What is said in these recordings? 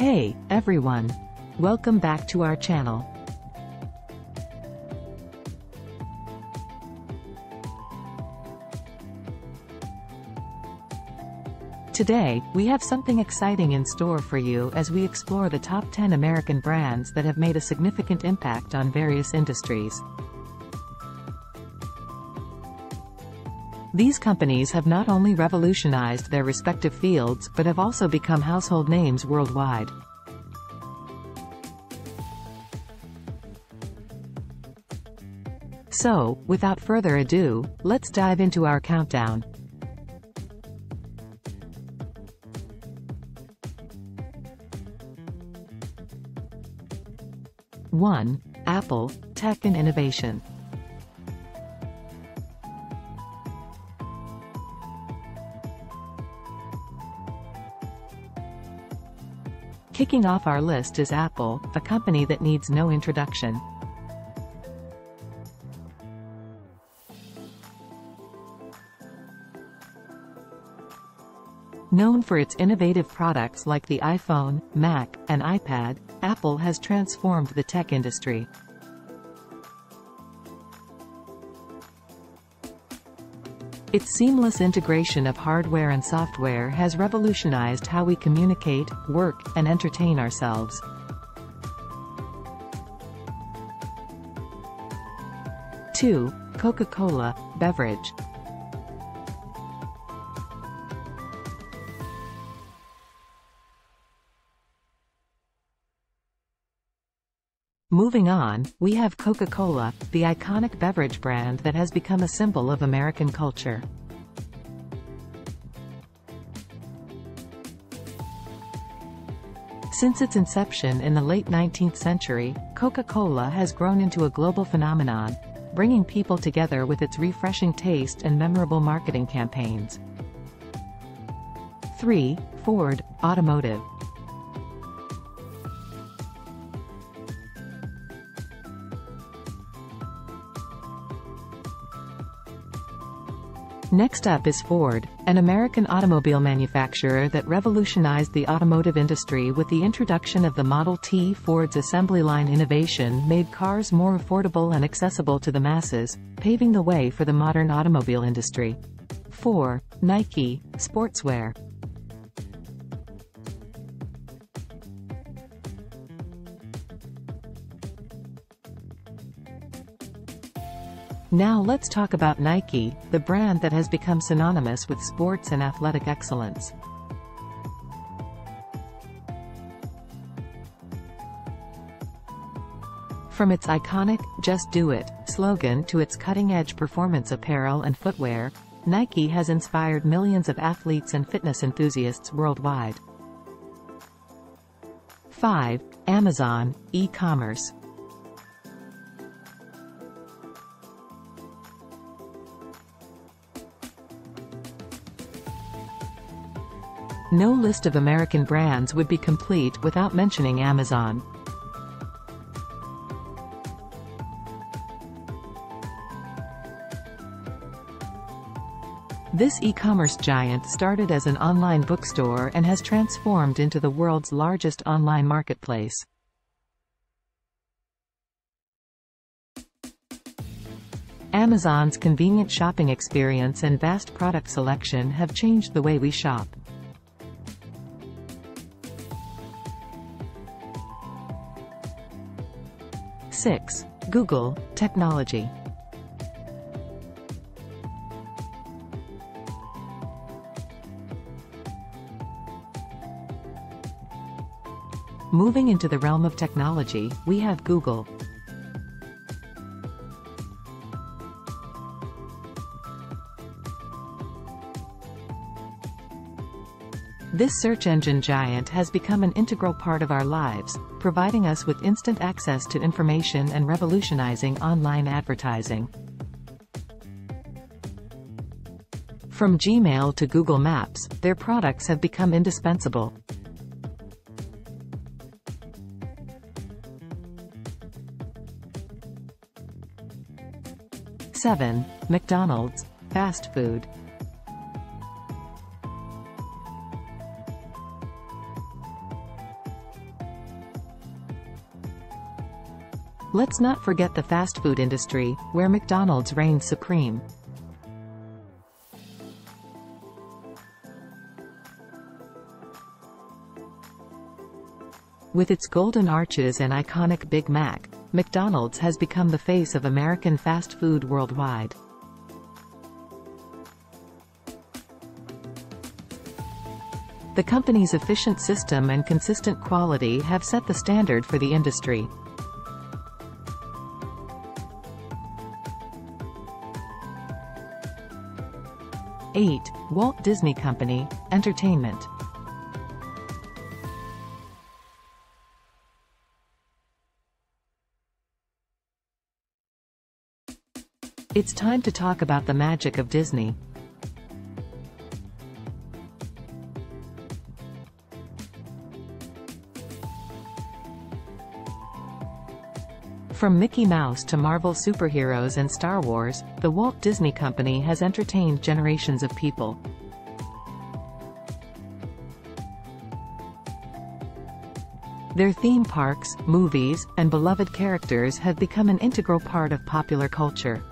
Hey, everyone. Welcome back to our channel. Today, we have something exciting in store for you as we explore the top 10 American brands that have made a significant impact on various industries. These companies have not only revolutionized their respective fields but have also become household names worldwide. So, without further ado, let's dive into our countdown. One, Apple, Tech and Innovation. Kicking off our list is Apple, a company that needs no introduction. Known for its innovative products like the iPhone, Mac, and iPad, Apple has transformed the tech industry. Its seamless integration of hardware and software has revolutionized how we communicate, work, and entertain ourselves. 2. Coca-Cola, beverage. Moving on, we have Coca-Cola, the iconic beverage brand that has become a symbol of American culture. Since its inception in the late 19th century, Coca-Cola has grown into a global phenomenon, bringing people together with its refreshing taste and memorable marketing campaigns. 3. Ford, Automotive. Next up is Ford, an American automobile manufacturer that revolutionized the automotive industry with the introduction of the Model T. Ford's assembly line innovation made cars more affordable and accessible to the masses, paving the way for the modern automobile industry. 4. Nike, Sportswear. Now let's talk about Nike, the brand that has become synonymous with sports and athletic excellence. From its iconic, Just Do It, slogan to its cutting-edge performance apparel and footwear, Nike has inspired millions of athletes and fitness enthusiasts worldwide. 5. Amazon, e-commerce. No list of American brands would be complete without mentioning Amazon. This e-commerce giant started as an online bookstore and has transformed into the world's largest online marketplace. Amazon's convenient shopping experience and vast product selection have changed the way we shop. 6. Google, Technology. Moving into the realm of technology, we have Google. This search engine giant has become an integral part of our lives, providing us with instant access to information and revolutionizing online advertising. From Gmail to Google Maps, their products have become indispensable. Seven, McDonald's, fast food. Let's not forget the fast food industry, where McDonald's reigns supreme. With its golden arches and iconic Big Mac, McDonald's has become the face of American fast food worldwide. The company's efficient system and consistent quality have set the standard for the industry. Eight, Walt Disney Company, Entertainment. It's time to talk about the magic of Disney. From Mickey Mouse to Marvel superheroes and Star Wars, the Walt Disney Company has entertained generations of people. Their theme parks, movies, and beloved characters have become an integral part of popular culture.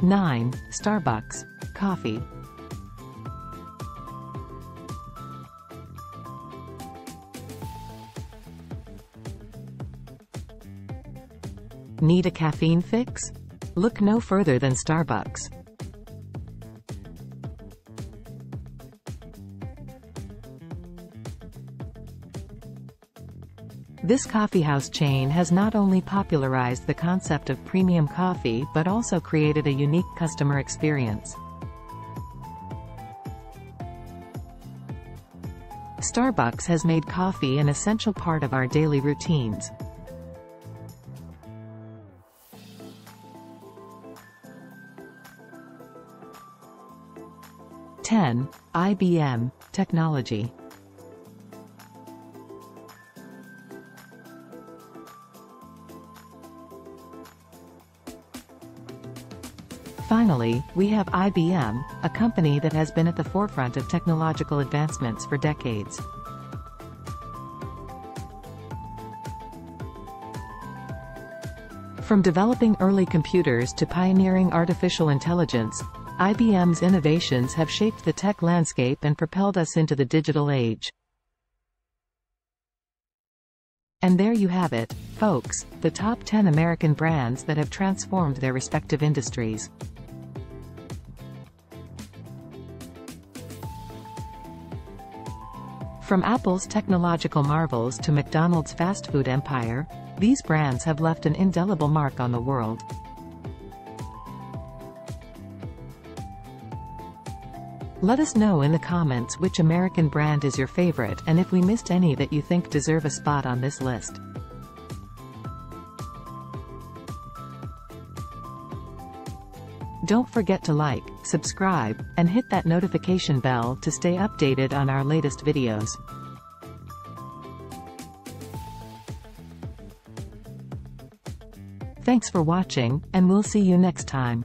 Nine, Starbucks. Coffee. Need a caffeine fix? Look no further than Starbucks. This coffeehouse chain has not only popularized the concept of premium coffee but also created a unique customer experience. Starbucks has made coffee an essential part of our daily routines. Ten, IBM, Technology. Finally, we have IBM, a company that has been at the forefront of technological advancements for decades. From developing early computers to pioneering artificial intelligence, IBM's innovations have shaped the tech landscape and propelled us into the digital age. And there you have it, folks, the top 10 American brands that have transformed their respective industries. From Apple's technological marvels to McDonald's fast food empire, these brands have left an indelible mark on the world. Let us know in the comments which American brand is your favorite and if we missed any that you think deserve a spot on this list. Don't forget to like, subscribe, and hit that notification bell to stay updated on our latest videos. Thanks for watching, and we'll see you next time.